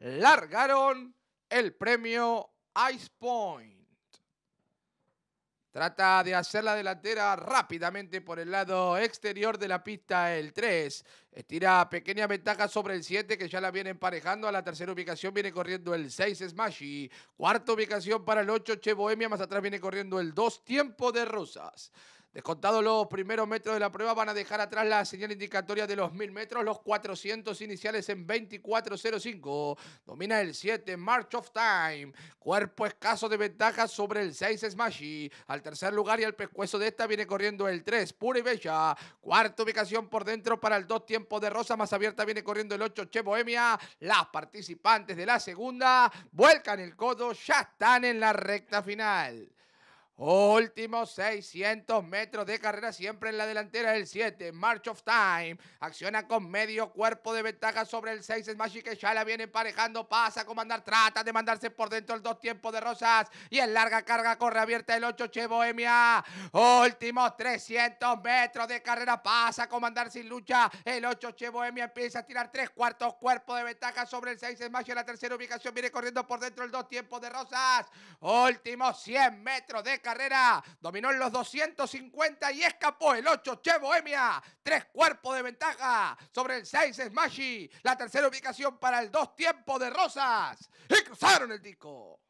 largaron el premio Ice Point. Trata de hacer la delantera rápidamente por el lado exterior de la pista el 3. Estira pequeña ventaja sobre el 7 que ya la viene emparejando. A la tercera ubicación viene corriendo el 6 Smashy. Cuarta ubicación para el 8 Che Bohemia. Más atrás viene corriendo el 2 Tiempo de Rosas. Descontados los primeros metros de la prueba, van a dejar atrás la señal indicatoria de los 1000 metros, los 400 iniciales en 24.05. Domina el 7, March of Time. Cuerpo escaso de ventaja sobre el 6, Smashy. Al tercer lugar y al pescuezo de esta viene corriendo el 3, Pura y Bella. Cuarta ubicación por dentro para el 2, Tiempo de Rosa. Más abierta viene corriendo el 8, Che Bohemia. Las participantes de la segunda vuelcan el codo, ya están en la recta final. Últimos 600 metros de carrera siempre en la delantera del 7, March of Time. Acciona con medio cuerpo de ventaja sobre el 6, Smashy que ya la viene emparejando. Pasa a comandar, trata de mandarse por dentro el dos tiempos de Rosas. Y en larga carga corre abierta el 8, Che Bohemia. Últimos 300 metros de carrera. Pasa a comandar sin lucha. El 8, Che Bohemia empieza a tirar tres cuartos cuerpo de ventaja sobre el 6, Smashy. En la tercera ubicación viene corriendo por dentro el dos tiempos de Rosas. Últimos 100 metros de carrera. Dominó en los 250 y escapó el 8 Che Bohemia. Tres cuerpos de ventaja sobre el 6 Smashy. La tercera ubicación para el 2 Tiempo de Rosas. Y cruzaron el disco.